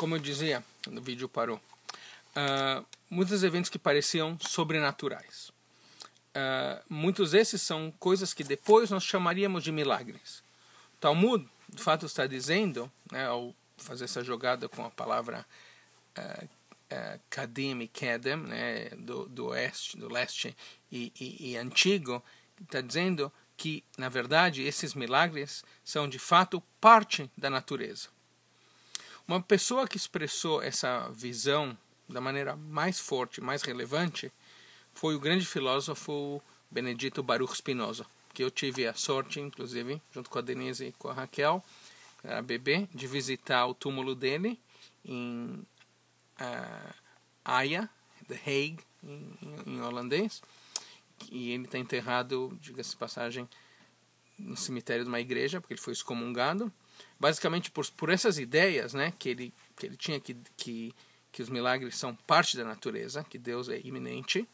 como eu dizia, no vídeo parou, uh, muitos eventos que pareciam sobrenaturais. Uh, muitos desses são coisas que depois nós chamaríamos de milagres. O Talmud, de fato, está dizendo, né, ao fazer essa jogada com a palavra uh, uh, Kadim e Kedem, né, do, do oeste, do leste e, e, e antigo, está dizendo que, na verdade, esses milagres são de fato parte da natureza. Uma pessoa que expressou essa visão da maneira mais forte, mais relevante, foi o grande filósofo Benedito Baruch Spinoza, que eu tive a sorte, inclusive, junto com a Denise e com a Raquel, a bebê, de visitar o túmulo dele em uh, Haia, The Hague, em, em, em holandês. E ele está enterrado, diga-se passagem, no cemitério de uma igreja, porque ele foi excomungado. Basicamente por, por essas ideias né, que, ele, que ele tinha que, que, que os milagres são parte da natureza, que Deus é iminente,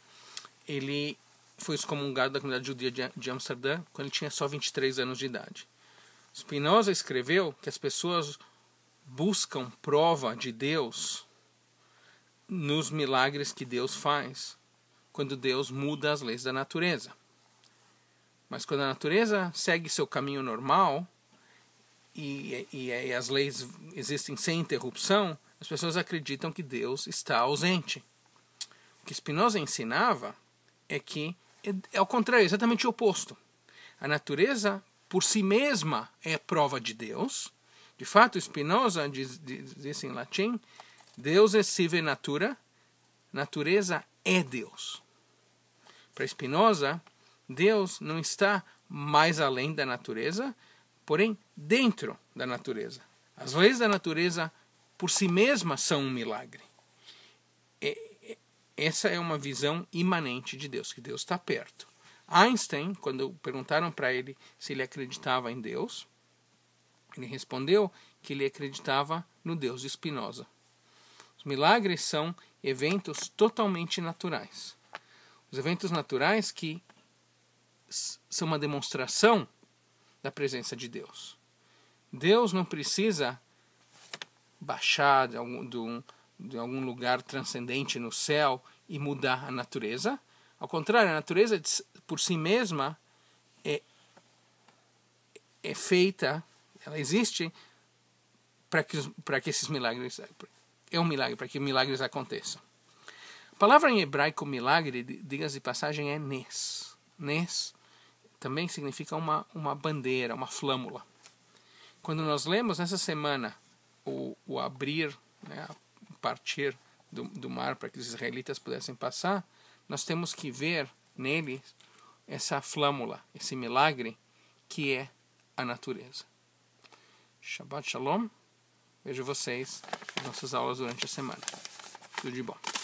ele foi excomungado da comunidade judia de, de Amsterdã quando ele tinha só 23 anos de idade. Spinoza escreveu que as pessoas buscam prova de Deus nos milagres que Deus faz, quando Deus muda as leis da natureza. Mas quando a natureza segue seu caminho normal e, e, e as leis existem sem interrupção, as pessoas acreditam que Deus está ausente. O que Spinoza ensinava é que é, ao contrário, é exatamente o oposto. A natureza por si mesma é prova de Deus. De fato, Spinoza diz, diz, diz em latim: Deus é sive natura, natureza é Deus. Para Spinoza, Deus não está mais além da natureza, porém dentro da natureza. As leis da natureza por si mesmas são um milagre. essa é uma visão imanente de Deus, que Deus está perto. Einstein, quando perguntaram para ele se ele acreditava em Deus, ele respondeu que ele acreditava no Deus de Spinoza. Os milagres são eventos totalmente naturais. Os eventos naturais que são uma demonstração da presença de Deus. Deus não precisa baixar de algum, de, um, de algum lugar transcendente no céu e mudar a natureza. Ao contrário, a natureza por si mesma é, é feita, ela existe para que, para que esses milagres. É um milagre, para que milagres aconteçam. A palavra em hebraico milagre, diga de passagem, é nes. Nes também significa uma, uma bandeira, uma flâmula. Quando nós lemos nessa semana o, o abrir, né, partir do, do mar para que os israelitas pudessem passar, nós temos que ver nele essa flâmula, esse milagre que é a natureza. Shabbat Shalom. Vejo vocês nas nossas aulas durante a semana. Tudo de bom.